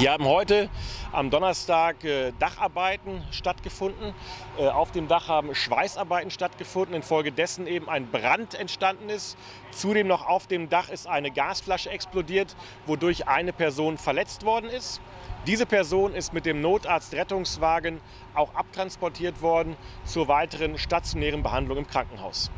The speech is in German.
Hier haben heute am Donnerstag äh, Dacharbeiten stattgefunden. Äh, auf dem Dach haben Schweißarbeiten stattgefunden, infolgedessen eben ein Brand entstanden ist. Zudem noch auf dem Dach ist eine Gasflasche explodiert, wodurch eine Person verletzt worden ist. Diese Person ist mit dem Notarzt-Rettungswagen auch abtransportiert worden zur weiteren stationären Behandlung im Krankenhaus.